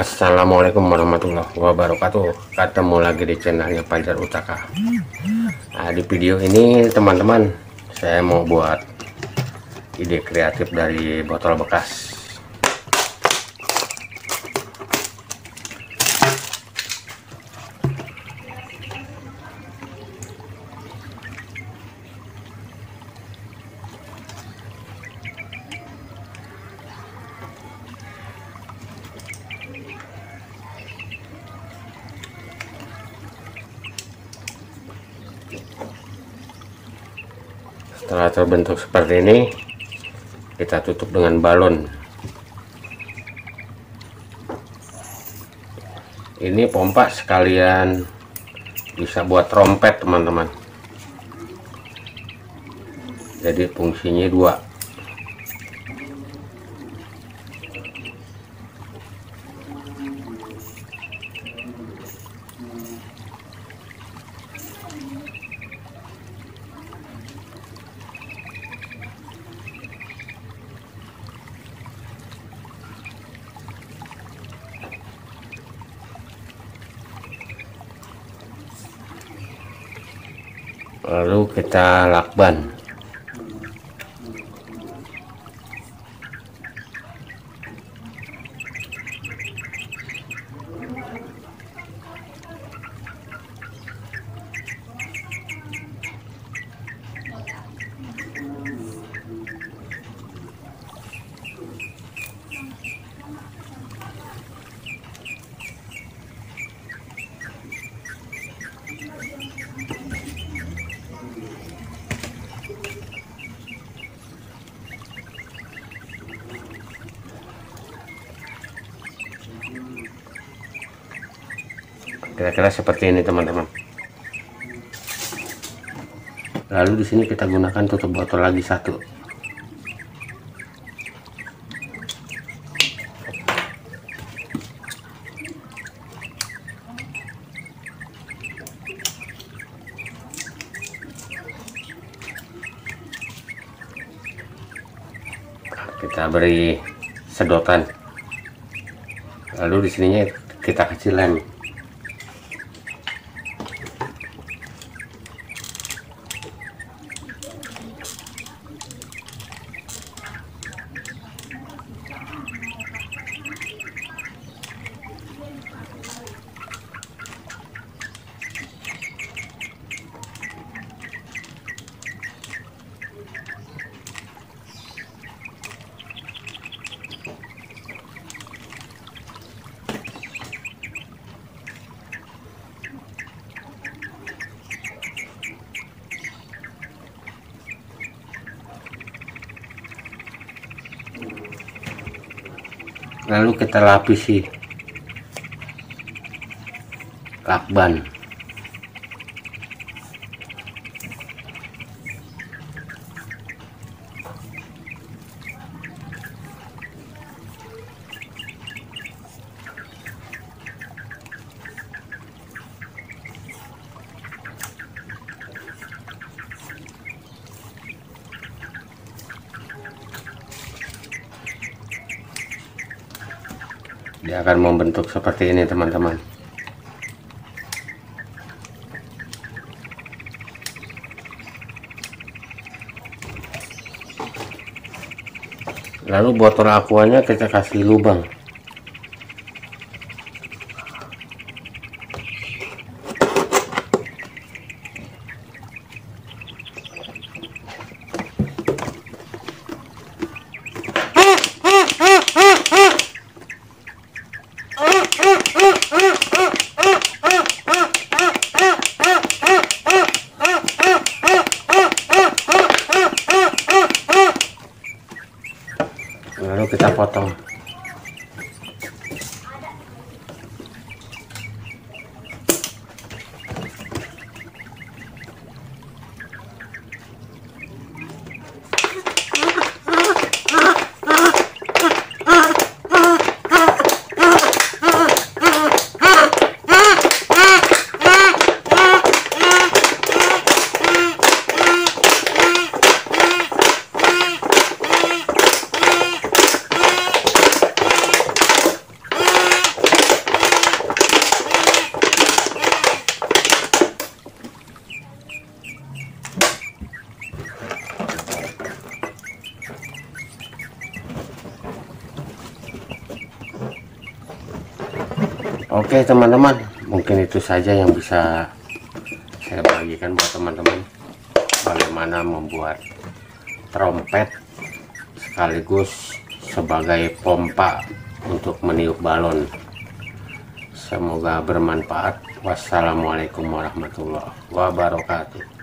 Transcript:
Assalamualaikum warahmatullahi wabarakatuh. Ketemu lagi di channelnya Panjar Utaka. Nah di video ini teman-teman saya mau buat ide kreatif dari botol bekas setelah terbentuk seperti ini kita tutup dengan balon. Ini pompa sekalian bisa buat trompet teman-teman. Jadi fungsinya dua lalu kita lakban kira-kira seperti ini teman-teman. Lalu di sini kita gunakan tutup botol lagi satu. Kita beri sedotan. Lalu di sininya kita kasih lem lalu kita lapisi lakban dia akan membentuk seperti ini teman-teman. Lalu botol aquanya kita kasih lubang kita potong Oke teman-teman. Mungkin itu saja yang bisa saya bagikan buat teman-teman. Bagaimana membuat trompet sekaligus sebagai pompa untuk meniup balon. Semoga bermanfaat. Wassalamualaikum warahmatullahi wabarakatuh